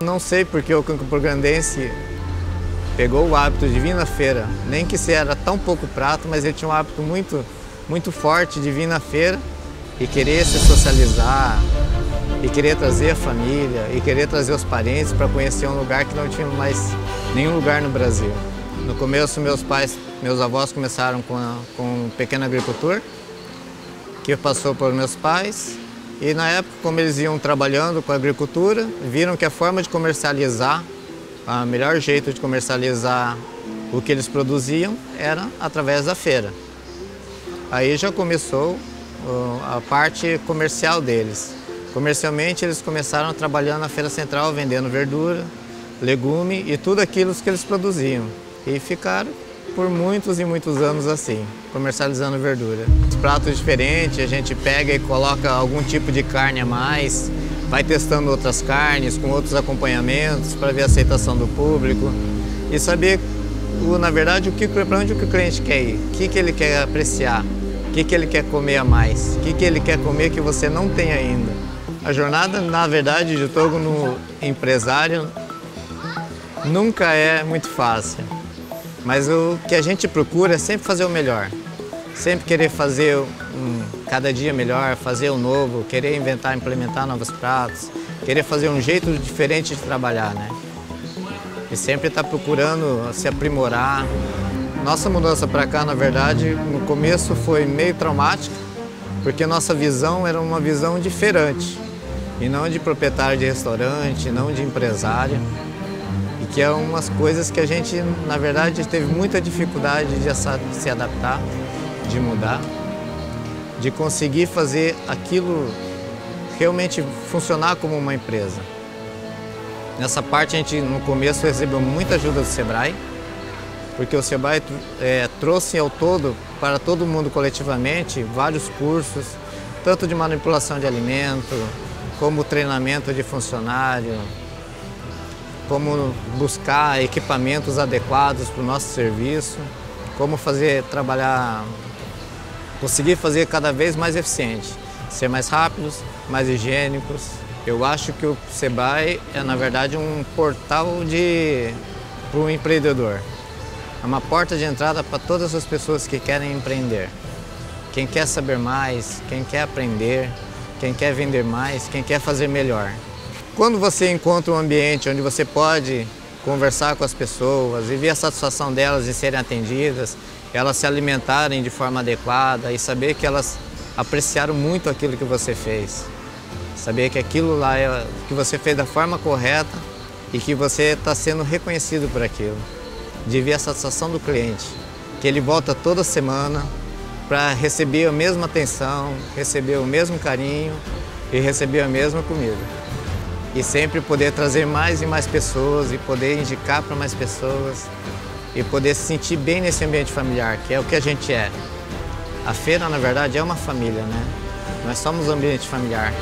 Não sei porque o Campo Grandense pegou o hábito de vir na feira, nem que se era tão pouco prato, mas ele tinha um hábito muito, muito forte de vir na feira e querer se socializar, e querer trazer a família, e querer trazer os parentes para conhecer um lugar que não tinha mais nenhum lugar no Brasil. No começo, meus pais, meus avós começaram com, a, com um pequeno agricultor, que passou por meus pais, e na época, como eles iam trabalhando com a agricultura, viram que a forma de comercializar, o melhor jeito de comercializar o que eles produziam era através da feira. Aí já começou a parte comercial deles. Comercialmente, eles começaram trabalhando na Feira Central, vendendo verdura, legume e tudo aquilo que eles produziam. E ficaram por muitos e muitos anos assim, comercializando verdura. Os pratos diferentes, a gente pega e coloca algum tipo de carne a mais, vai testando outras carnes com outros acompanhamentos para ver a aceitação do público e saber, na verdade, o para onde o cliente quer ir, o que, ele quer apreciar que, que ele quer comer a mais, o que, que ele quer comer que você não tem ainda. A jornada, na verdade, de todo no empresário nunca é muito fácil, mas o que a gente procura é sempre fazer o melhor, sempre querer fazer um, cada dia melhor, fazer o novo, querer inventar, implementar novos pratos, querer fazer um jeito diferente de trabalhar, né? E sempre estar tá procurando se aprimorar, nossa mudança para cá, na verdade, no começo foi meio traumática, porque nossa visão era uma visão de feirante, e não de proprietário de restaurante, não de empresário, que é umas coisas que a gente, na verdade, teve muita dificuldade de se adaptar, de mudar, de conseguir fazer aquilo realmente funcionar como uma empresa. Nessa parte a gente no começo recebeu muita ajuda do Sebrae, porque o Sebrae é, trouxe ao todo, para todo mundo coletivamente, vários cursos, tanto de manipulação de alimento, como treinamento de funcionário, como buscar equipamentos adequados para o nosso serviço, como fazer trabalhar, conseguir fazer cada vez mais eficiente, ser mais rápidos, mais higiênicos. Eu acho que o Sebrae é, na verdade, um portal de para o empreendedor. É uma porta de entrada para todas as pessoas que querem empreender. Quem quer saber mais, quem quer aprender, quem quer vender mais, quem quer fazer melhor. Quando você encontra um ambiente onde você pode conversar com as pessoas e ver a satisfação delas de serem atendidas, elas se alimentarem de forma adequada e saber que elas apreciaram muito aquilo que você fez. Saber que aquilo lá é que você fez da forma correta e que você está sendo reconhecido por aquilo de ver a satisfação do cliente, que ele volta toda semana para receber a mesma atenção, receber o mesmo carinho e receber a mesma comida. E sempre poder trazer mais e mais pessoas e poder indicar para mais pessoas e poder se sentir bem nesse ambiente familiar, que é o que a gente é. A feira, na verdade, é uma família, né? Nós somos um ambiente familiar.